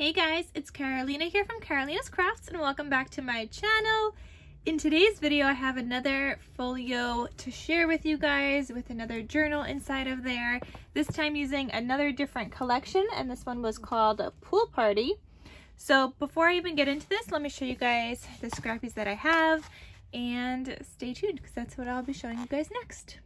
Hey guys, it's Karolina here from Karolina's Krafts and welcome back to my channel. In today's video, I have another folio to share with you guys with another journal inside of there. This time using another different collection and this one was called Pool Party. So before I even get into this, let me show you guys the scrappies that I have and stay tuned because that's what I'll be showing you guys next.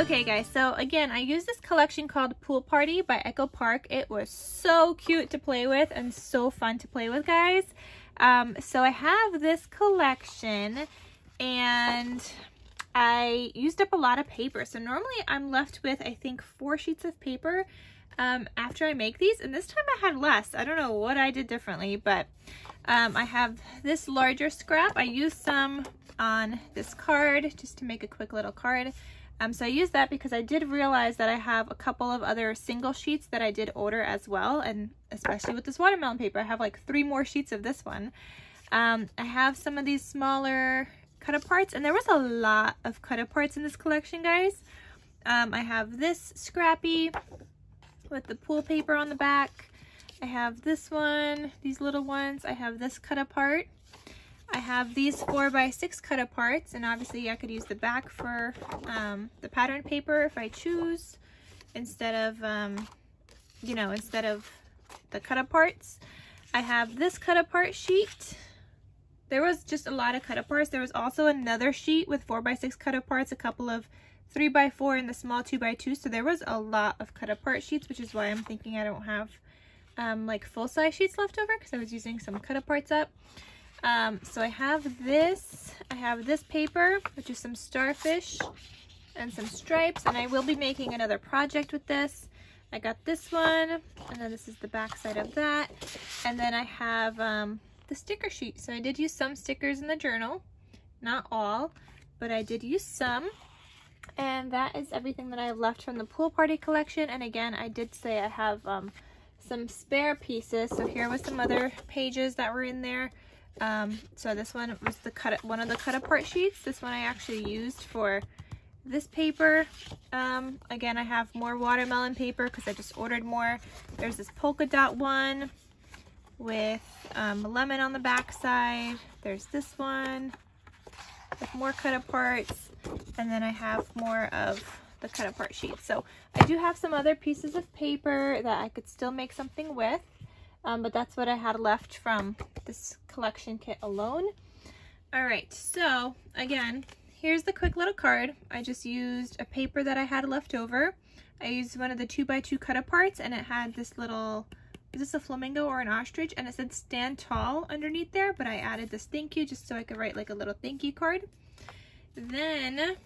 Okay guys, so again, I used this collection called Pool Party by Echo Park. It was so cute to play with and so fun to play with, guys. Um, so I have this collection and I used up a lot of paper. So normally I'm left with, I think, four sheets of paper um, after I make these. And this time I had less. I don't know what I did differently, but um, I have this larger scrap. I used some on this card just to make a quick little card. Um, so I used that because I did realize that I have a couple of other single sheets that I did order as well. And especially with this watermelon paper, I have like three more sheets of this one. Um, I have some of these smaller cut aparts and there was a lot of cut aparts in this collection, guys. Um, I have this scrappy with the pool paper on the back. I have this one, these little ones. I have this cut apart. I have these four by six cut aparts and obviously I could use the back for um, the pattern paper if I choose instead of, um, you know, instead of the cut aparts. I have this cut apart sheet. There was just a lot of cut aparts. There was also another sheet with four by six cut aparts, a couple of three by four and the small two by two. So there was a lot of cut apart sheets, which is why I'm thinking I don't have um, like full size sheets left over because I was using some cut aparts up. Um, so I have this, I have this paper, which is some starfish and some stripes, and I will be making another project with this. I got this one, and then this is the back side of that. And then I have um, the sticker sheet. So I did use some stickers in the journal, not all, but I did use some. And that is everything that I left from the pool party collection. And again, I did say I have um, some spare pieces. So here was some other pages that were in there. Um, so this one was the cut one of the cut apart sheets. This one I actually used for this paper. Um, again, I have more watermelon paper because I just ordered more. There's this polka dot one with um, lemon on the back side. There's this one with more cut aparts. And then I have more of the cut apart sheets. So I do have some other pieces of paper that I could still make something with. Um, but that's what I had left from this collection kit alone. All right, so again, here's the quick little card. I just used a paper that I had left over. I used one of the two by two cut aparts and it had this little, is this a flamingo or an ostrich? And it said stand tall underneath there, but I added this thank you just so I could write like a little thank you card. Then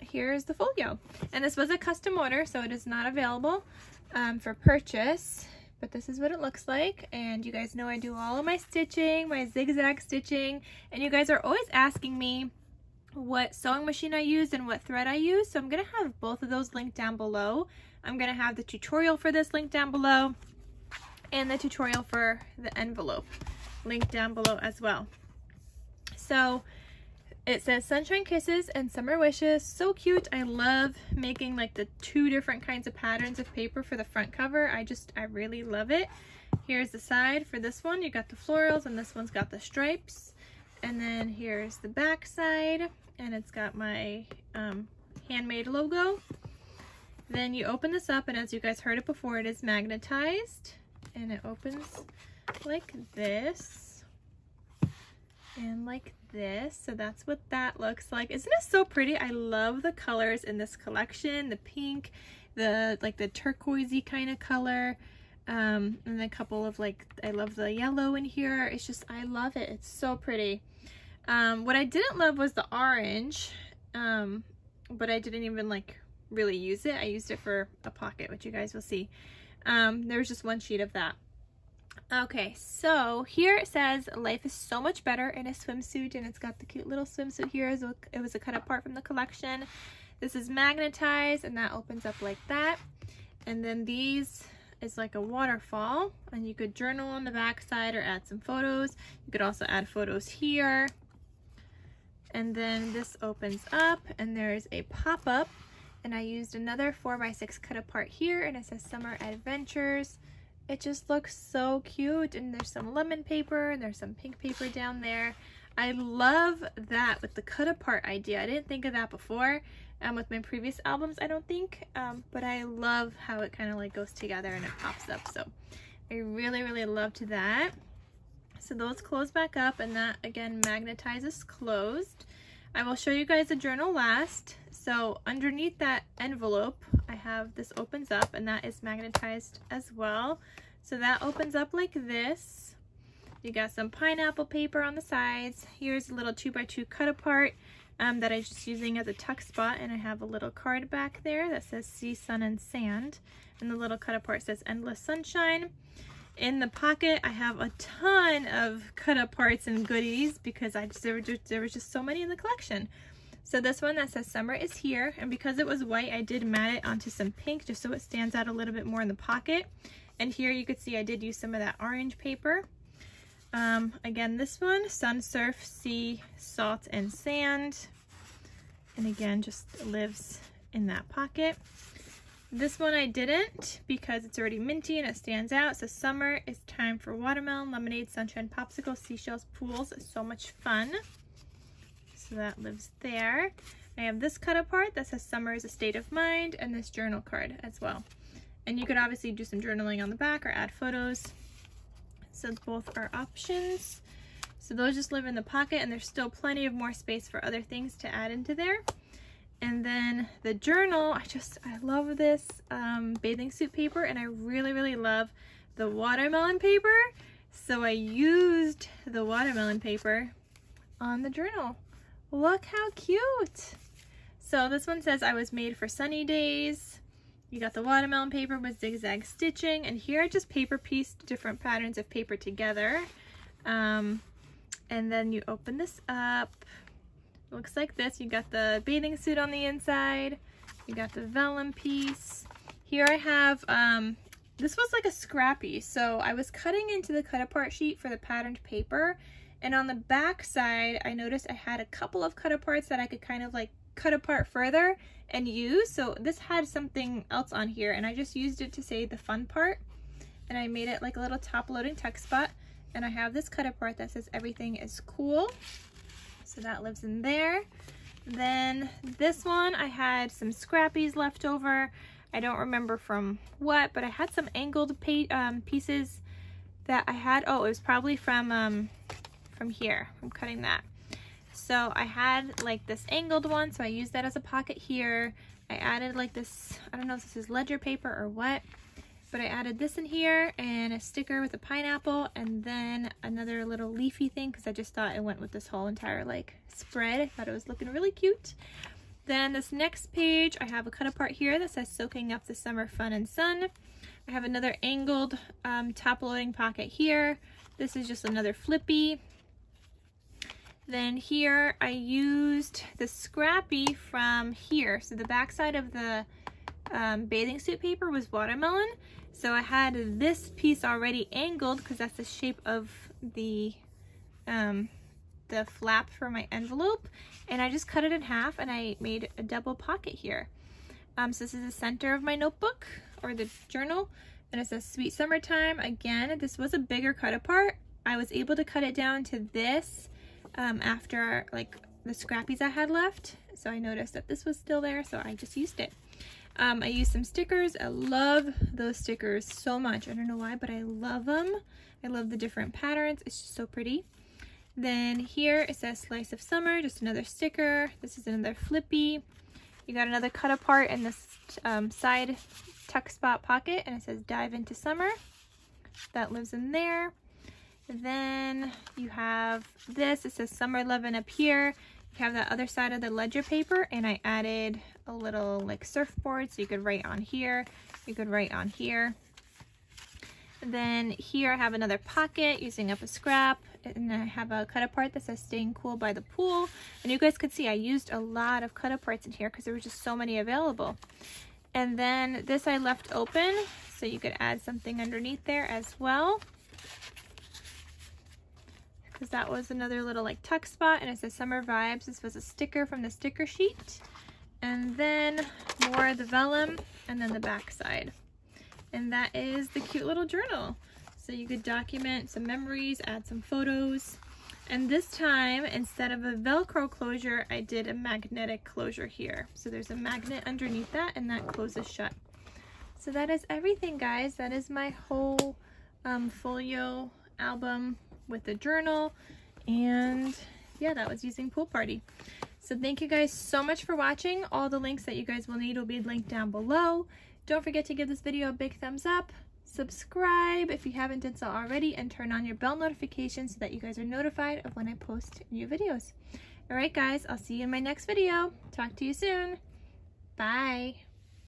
here's the folio. And this was a custom order, so it is not available um, for purchase but this is what it looks like. And you guys know I do all of my stitching my zigzag stitching. And you guys are always asking me what sewing machine I use and what thread I use. So I'm gonna have both of those linked down below. I'm gonna have the tutorial for this linked down below and the tutorial for the envelope linked down below as well. So it says Sunshine Kisses and Summer Wishes. So cute. I love making like the two different kinds of patterns of paper for the front cover. I just, I really love it. Here's the side for this one. You got the florals and this one's got the stripes. And then here's the back side and it's got my um, handmade logo. Then you open this up and as you guys heard it before, it is magnetized and it opens like this and like this. So that's what that looks like. Isn't it so pretty? I love the colors in this collection. The pink, the like the turquoisey kind of color. Um, and a couple of like, I love the yellow in here. It's just, I love it. It's so pretty. Um, what I didn't love was the orange, um, but I didn't even like really use it. I used it for a pocket, which you guys will see. Um, there was just one sheet of that. Okay, so here it says life is so much better in a swimsuit and it's got the cute little swimsuit here. It was a cut apart from the collection. This is magnetized and that opens up like that. And then these is like a waterfall and you could journal on the back side or add some photos. You could also add photos here. And then this opens up and there's a pop-up and I used another 4x6 cut apart here and it says Summer Adventures. It just looks so cute and there's some lemon paper and there's some pink paper down there. I love that with the cut apart idea. I didn't think of that before um, with my previous albums, I don't think, um, but I love how it kind of like goes together and it pops up. So I really, really loved that. So those close back up and that again magnetizes closed. I will show you guys the journal last. So underneath that envelope, I have this opens up and that is magnetized as well. So that opens up like this. You got some pineapple paper on the sides. Here's a little two by two cut apart um, that I'm just using as a tuck spot and I have a little card back there that says sea, sun, and sand. And the little cut apart says endless sunshine. In the pocket, I have a ton of cut aparts and goodies because I just, there, were there was just so many in the collection. So this one that says summer is here and because it was white I did mat it onto some pink just so it stands out a little bit more in the pocket. And here you could see I did use some of that orange paper. Um, again this one, sun, surf, sea, salt, and sand. And again just lives in that pocket. This one I didn't because it's already minty and it stands out. So summer is time for watermelon, lemonade, sunshine, popsicle, seashells, pools. So much fun. So that lives there. I have this cut apart that says summer is a state of mind and this journal card as well. And you could obviously do some journaling on the back or add photos. So both are options. So those just live in the pocket and there's still plenty of more space for other things to add into there. And then the journal, I just, I love this um, bathing suit paper and I really, really love the watermelon paper. So I used the watermelon paper on the journal. Look how cute. So this one says I was made for sunny days. You got the watermelon paper with zigzag stitching and here I just paper pieced different patterns of paper together. Um, and then you open this up looks like this. You got the bathing suit on the inside. You got the vellum piece. Here I have, um, this was like a scrappy. So I was cutting into the cut apart sheet for the patterned paper. And on the back side, I noticed I had a couple of cut aparts that I could kind of like cut apart further and use. So this had something else on here and I just used it to say the fun part. And I made it like a little top loading text spot. And I have this cut apart that says everything is cool. So that lives in there. Then this one, I had some scrappies left over. I don't remember from what, but I had some angled um, pieces that I had. Oh, it was probably from, um, from here. I'm cutting that. So I had like this angled one, so I used that as a pocket here. I added like this, I don't know if this is ledger paper or what, but I added this in here and a sticker with a pineapple and then another little leafy thing because I just thought it went with this whole entire like spread. I thought it was looking really cute. Then this next page, I have a cut apart here that says soaking up the summer fun and sun. I have another angled um, top loading pocket here. This is just another flippy. Then here I used the scrappy from here. So the backside of the um, bathing suit paper was watermelon. So I had this piece already angled because that's the shape of the um, the flap for my envelope. And I just cut it in half and I made a double pocket here. Um, so this is the center of my notebook or the journal. And it says Sweet Summertime. Again, this was a bigger cut apart. I was able to cut it down to this um, after like the scrappies I had left. So I noticed that this was still there, so I just used it. Um, I used some stickers. I love those stickers so much. I don't know why, but I love them. I love the different patterns. It's just so pretty. Then here it says Slice of Summer, just another sticker. This is another flippy. You got another cut apart in this um, side tuck spot pocket and it says Dive into Summer. That lives in there. Then you have this. It says Summer Lovin' up here. You have that other side of the ledger paper and I added a little like surfboard so you could write on here, you could write on here. Then here I have another pocket using up a scrap and I have a cut apart that says staying cool by the pool. And you guys could see I used a lot of cut aparts in here because there were just so many available. And then this I left open so you could add something underneath there as well. Because that was another little like tuck spot and it says summer vibes. This was a sticker from the sticker sheet. And then more of the vellum and then the back side. And that is the cute little journal. So you could document some memories, add some photos. And this time, instead of a Velcro closure, I did a magnetic closure here. So there's a magnet underneath that and that closes shut. So that is everything, guys. That is my whole um, folio album with the journal. And yeah, that was using Pool Party. So thank you guys so much for watching. All the links that you guys will need will be linked down below. Don't forget to give this video a big thumbs up. Subscribe if you haven't done so already and turn on your bell notifications so that you guys are notified of when I post new videos. Alright guys, I'll see you in my next video. Talk to you soon. Bye.